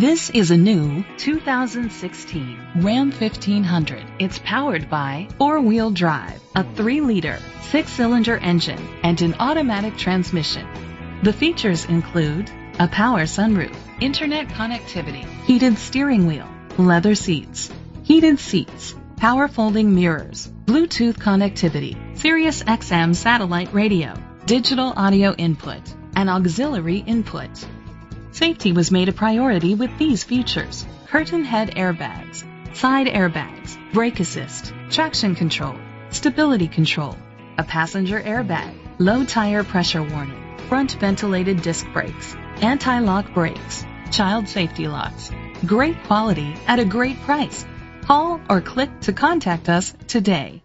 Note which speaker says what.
Speaker 1: This is a new 2016 Ram 1500. It's powered by four-wheel drive, a 3-liter, six-cylinder engine, and an automatic transmission. The features include a power sunroof, internet connectivity, heated steering wheel, leather seats, heated seats, power folding mirrors, Bluetooth connectivity, Sirius XM satellite radio, digital audio input, and auxiliary input. Safety was made a priority with these features. Curtain head airbags, side airbags, brake assist, traction control, stability control, a passenger airbag, low tire pressure warning, front ventilated disc brakes, anti-lock brakes, child safety locks. Great quality at a great price. Call or click to contact us today.